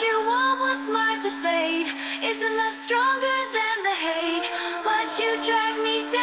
you want, what's mine to fade? Is the love stronger than the hate? But you drag me down.